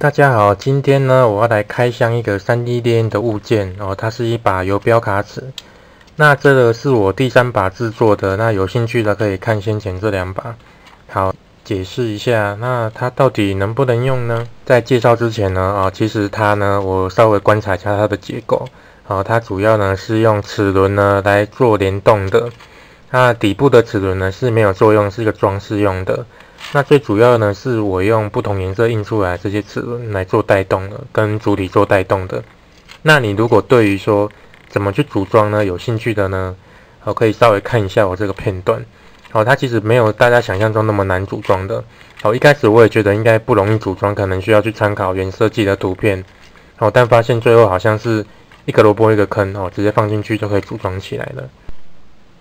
大家好，今天呢，我要来开箱一个 3D 列印的物件哦，它是一把游标卡尺。那这个是我第三把制作的，那有兴趣的可以看先前这两把。好，解释一下，那它到底能不能用呢？在介绍之前呢，啊，其实它呢，我稍微观察一下它的结构，啊，它主要呢是用齿轮呢来做联动的。那底部的齿轮呢是没有作用，是一个装饰用的。那最主要呢，是我用不同颜色印出来这些齿轮来做带动的，跟主体做带动的。那你如果对于说怎么去组装呢，有兴趣的呢，好，可以稍微看一下我这个片段。好，它其实没有大家想象中那么难组装的。好，一开始我也觉得应该不容易组装，可能需要去参考原设计的图片。好，但发现最后好像是一个萝卜一个坑哦，直接放进去就可以组装起来了。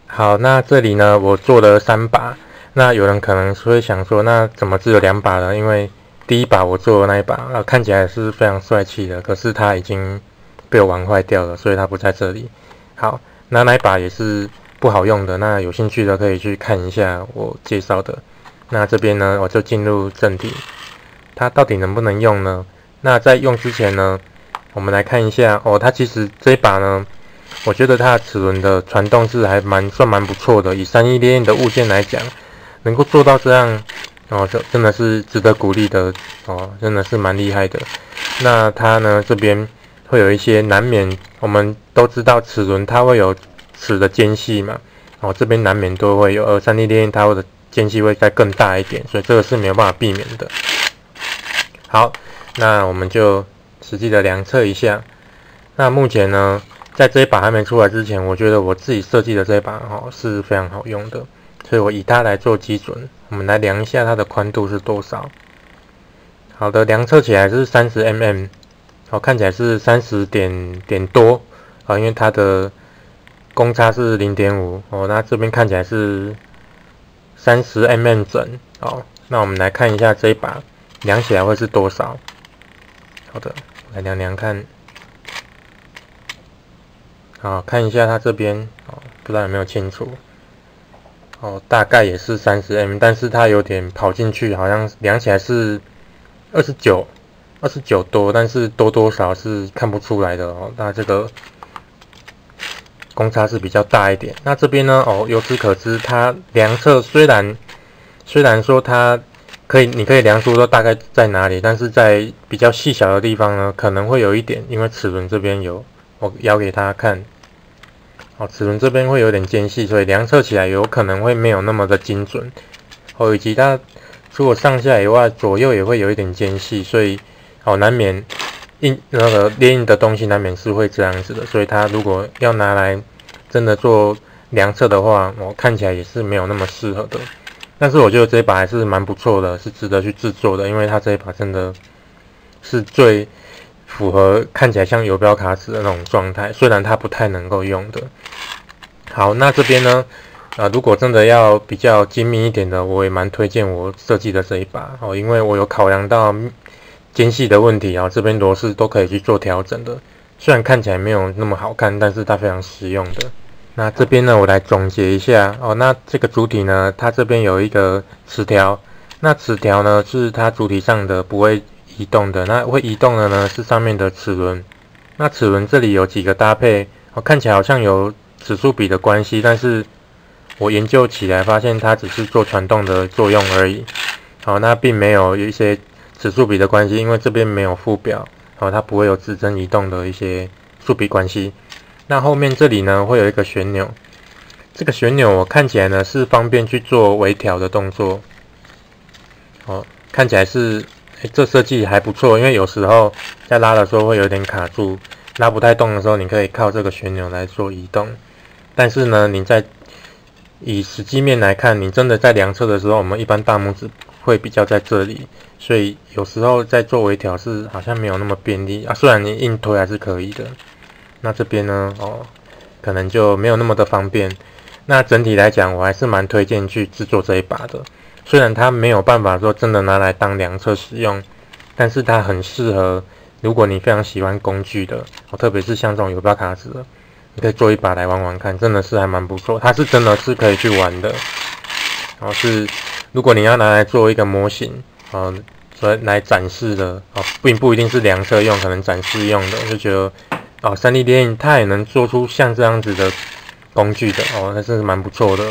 好，那这里呢，我做了三把。那有人可能会想说，那怎么只有两把呢？因为第一把我做的那一把，啊，看起来是非常帅气的，可是它已经被我玩坏掉了，所以它不在这里。好，那那一把也是不好用的。那有兴趣的可以去看一下我介绍的。那这边呢，我就进入正题，它到底能不能用呢？那在用之前呢，我们来看一下哦，它其实这一把呢，我觉得它的齿轮的传动是还蛮算蛮不错的，以三 E 列印的物件来讲。能够做到这样，哦，就真的是值得鼓励的哦，真的是蛮厉害的。那它呢这边会有一些难免，我们都知道齿轮它会有齿的间隙嘛，哦，这边难免都会有，而三 D 列印它的间隙会再更大一点，所以这个是没有办法避免的。好，那我们就实际的量测一下。那目前呢，在这一把还没出来之前，我觉得我自己设计的这一把哦是非常好用的。所以我以它来做基准，我们来量一下它的宽度是多少。好的，量测起来是三十 mm，好，看起来是三十点点多啊，因为它的公差是零点五哦，那这边看起来是三十 mm 整。哦，那我们来看一下这一把量起来会是多少。好的，来量量看。好，看一下它这边哦，不知道有没有清楚。哦，大概也是三十 m，但是它有点跑进去，好像量起来是二十九，二十九多，但是多多少是看不出来的哦。那这个公差是比较大一点。那这边呢，哦，由此可知，它量测虽然虽然说它可以，你可以量出说大概在哪里，但是在比较细小的地方呢，可能会有一点，因为齿轮这边有，我摇给他看。哦，齿轮这边会有点间隙，所以量测起来有可能会没有那么的精准。哦，以及它除了上下以外，左右也会有一点间隙，所以哦，难免印那个列印的东西难免是会这样子的。所以它如果要拿来真的做量测的话，我看起来也是没有那么适合的。但是我觉得这一把还是蛮不错的，是值得去制作的，因为它这一把真的是最。符合看起来像游标卡尺的那种状态，虽然它不太能够用的。好，那这边呢，啊，如果真的要比较精密一点的，我也蛮推荐我设计的这一把哦，因为我有考量到间隙的问题啊，这边螺丝都可以去做调整的。虽然看起来没有那么好看，但是它非常实用的。那这边呢，我来总结一下哦，那这个主体呢，它这边有一个齿条，那齿条呢是它主体上的不会。移动的那会移动的呢是上面的齿轮，那齿轮这里有几个搭配，哦看起来好像有指数比的关系，但是我研究起来发现它只是做传动的作用而已，好那并没有一些指数比的关系，因为这边没有附表，哦它不会有指针移动的一些数比关系。那后面这里呢会有一个旋钮，这个旋钮我看起来呢是方便去做微调的动作，哦看起来是。这设计还不错，因为有时候在拉的时候会有点卡住，拉不太动的时候，你可以靠这个旋钮来做移动。但是呢，你在以实际面来看，你真的在量测的时候，我们一般大拇指会比较在这里，所以有时候在做微调是好像没有那么便利啊。虽然你硬推还是可以的，那这边呢，哦，可能就没有那么的方便。那整体来讲，我还是蛮推荐去制作这一把的。虽然它没有办法说真的拿来当量测使用，但是它很适合。如果你非常喜欢工具的，哦，特别是像这种游标卡尺的，可以做一把来玩玩看，真的是还蛮不错。它是真的是可以去玩的。然后是，如果你要拿来做一个模型，呃，所以来展示的哦，并不一定是量测用，可能展示用的，我就觉得哦，三 D 电影它也能做出像这样子的工具的哦，那是蛮不错的。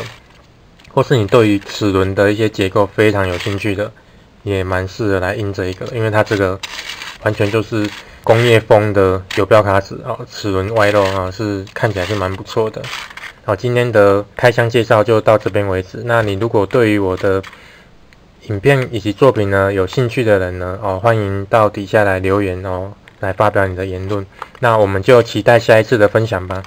或是你对于齿轮的一些结构非常有兴趣的，也蛮适合来印这一个，因为它这个完全就是工业风的游标卡尺哦，齿轮外露啊，是看起来是蛮不错的。好，今天的开箱介绍就到这边为止。那你如果对于我的影片以及作品呢有兴趣的人呢，哦，欢迎到底下来留言哦，来发表你的言论。那我们就期待下一次的分享吧。